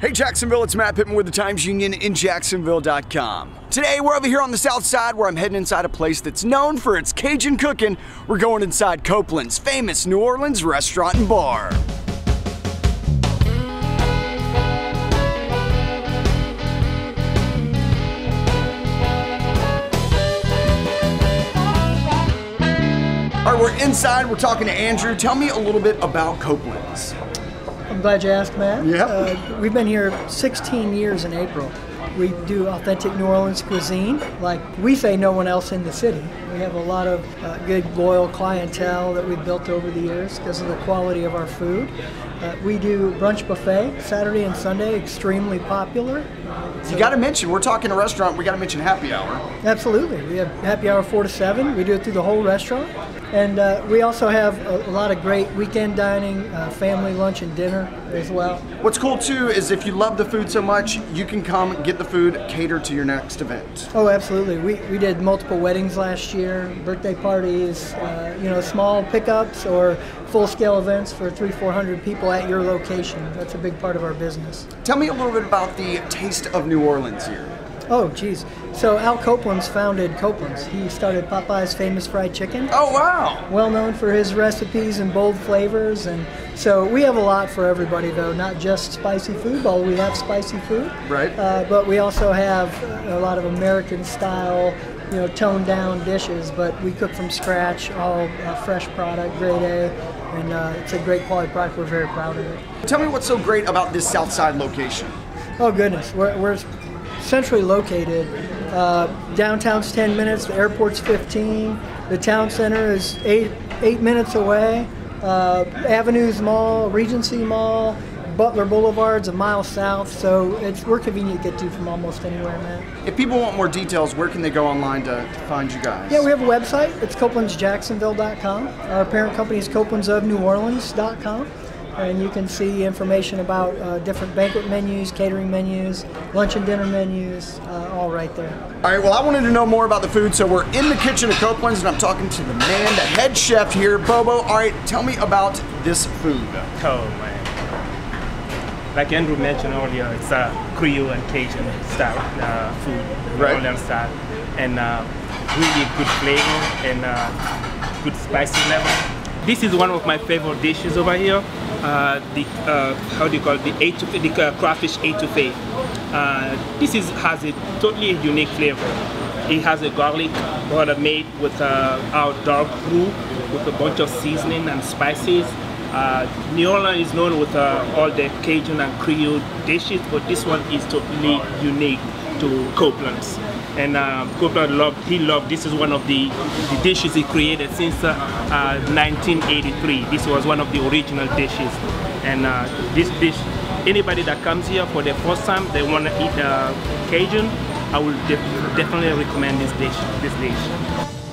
Hey Jacksonville, it's Matt Pittman with the Times Union in Jacksonville.com. Today we're over here on the south side where I'm heading inside a place that's known for its Cajun cooking. We're going inside Copeland's famous New Orleans restaurant and bar. All right, we're inside. We're talking to Andrew. Tell me a little bit about Copeland's. I'm glad you asked, Matt. Yeah. Uh, we've been here 16 years in April. We do authentic New Orleans cuisine, like we say no one else in the city. We have a lot of uh, good, loyal clientele that we've built over the years because of the quality of our food. Uh, we do brunch buffet Saturday and Sunday, extremely popular. You got to mention, we're talking a restaurant, we got to mention happy hour. Absolutely. We have happy hour 4 to 7. We do it through the whole restaurant. And uh, we also have a, a, lot of great weekend dining, uh, family lunch and dinner as well. What's cool too is if you love the food so much, you can come get the food catered to your next event. Oh, absolutely. We, we did multiple weddings last year, birthday parties, uh, you know, small pickups or full scale events for three, 400 people at your location. That's a big part of our business. Tell me a little bit about the taste of New Orleans here. Oh, geez. So Al Copeland's founded Copeland's. He started Popeye's famous fried chicken. Oh, wow. Well known for his recipes and bold flavors. And so we have a lot for everybody, though, not just spicy food, although we have spicy food. Right. Uh, but we also have a lot of American style, you know, toned down dishes. But we cook from scratch, all uh, fresh product, grade A. And uh, it's a great quality product. We're very proud of it. Tell me what's so great about this Southside location. Oh, goodness. We're, we're centrally located. Uh, downtown's 10 minutes, the airport's 15, the town center is eight, eight minutes away. Uh, Avenues Mall, Regency Mall, Butler Boulevard's a mile south, so it's we're convenient to get to from almost anywhere, man. If people want more details, where can they go online to, to find you guys? Yeah, we have a website. It's copelandsjacksonville.com. Our parent company is copelandsofneworleans.com and you can see information about uh, different banquet menus, catering menus, lunch and dinner menus, uh, all right there. All right, well, I wanted to know more about the food, so we're in the kitchen of Copeland's, and I'm talking to the man, the head chef here, Bobo. All right, tell me about this food. Oh, man. Like Andrew mentioned earlier, it's a Creole and Cajun style uh, food, right. Orleans style, and uh, really good flavor and uh, good spicy level. This is one of my favorite dishes over here uh, the uh, how do you call it, the etouffee, the uh, crawfish etouffee. Uh, this is has a totally unique flavor. It has a garlic butter made with uh, our dark brew with a bunch of seasoning and spices. Uh, New Orleans is known with all the Cajun and Creole dishes, but this one is totally unique to Copeland's and uh, Copeland loved, he loved, this is one of the, the dishes he created since uh, uh, 1983. This was one of the original dishes. And uh, this dish, anybody that comes here for the first time, they want to eat uh, Cajun, I would def definitely recommend this dish. This dish.